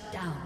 Shut down.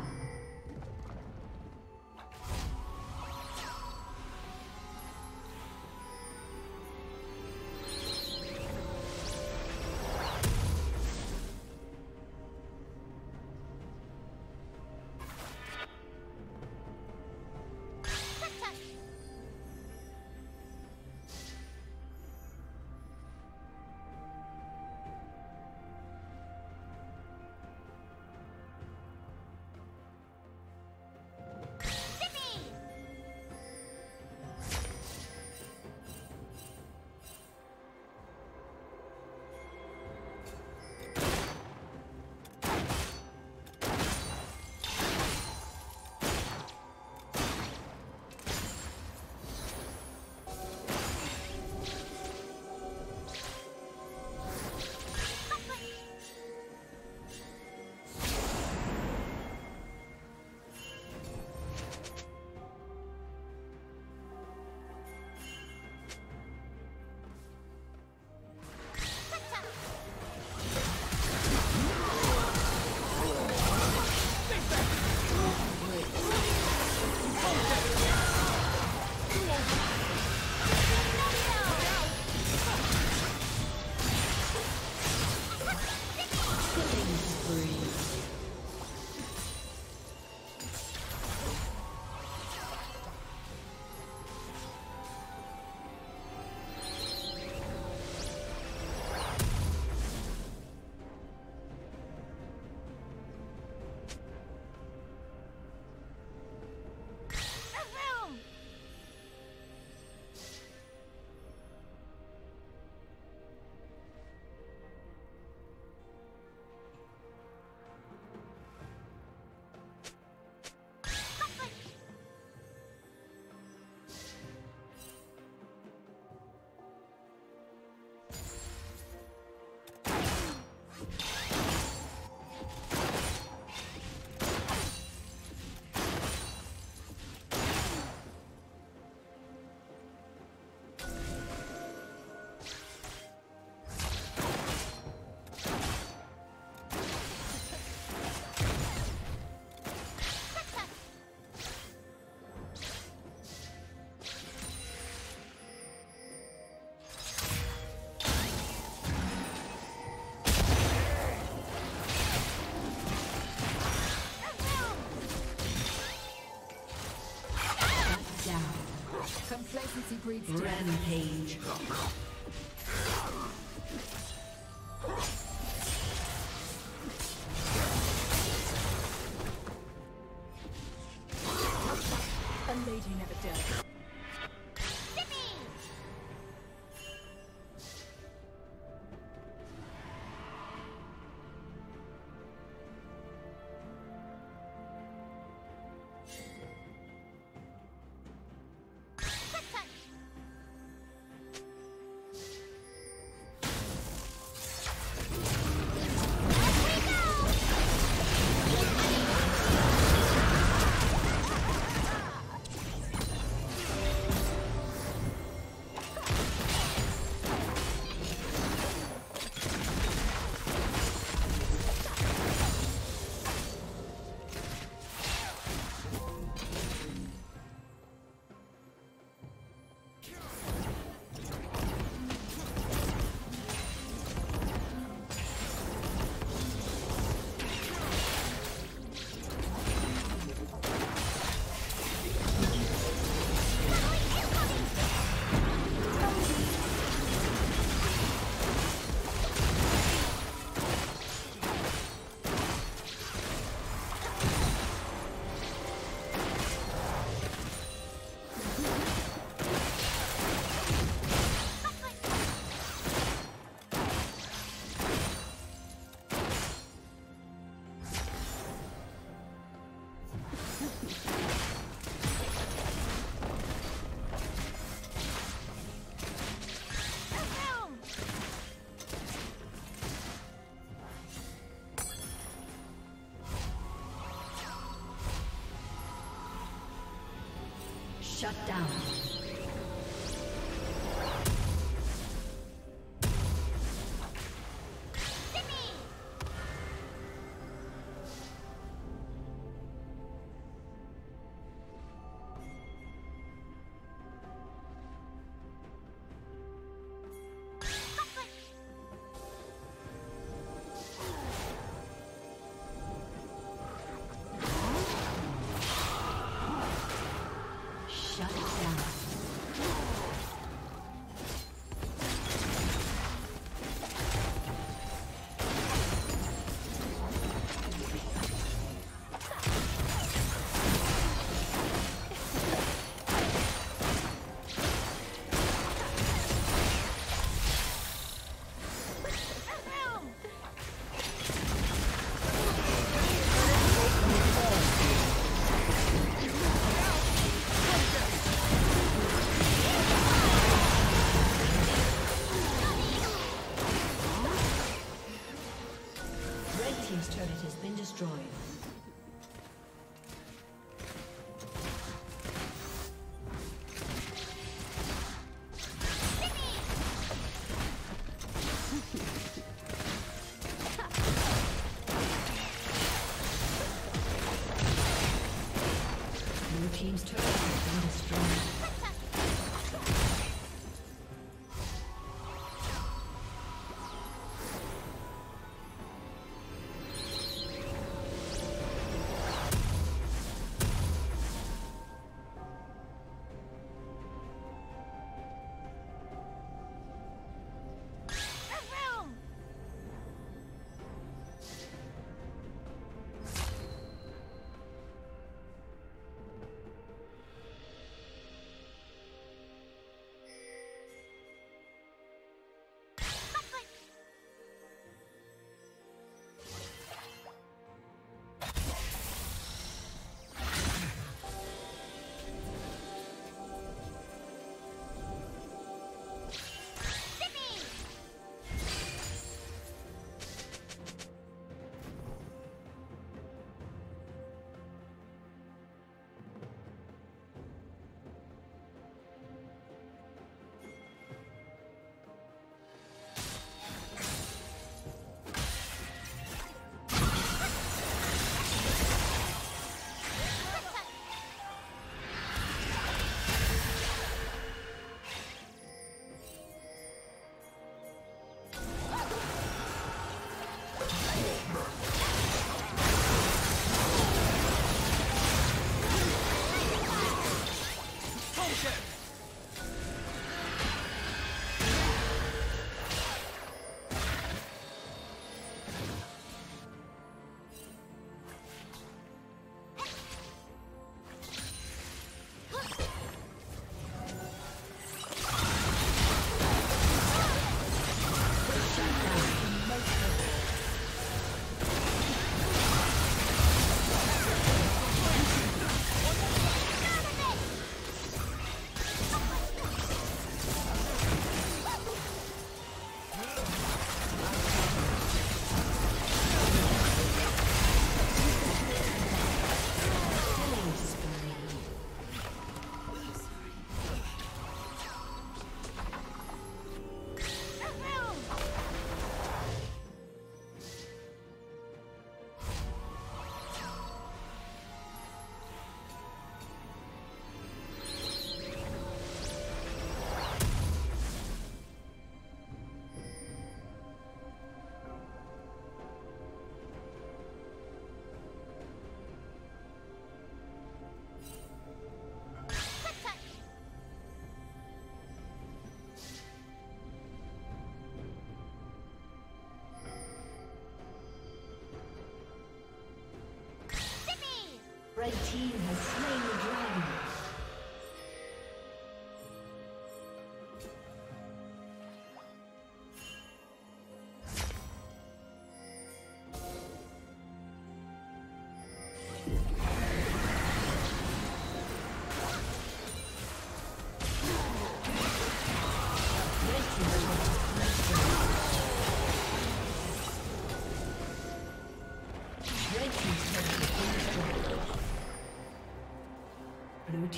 Rampage. Shut down.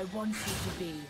I want you to be.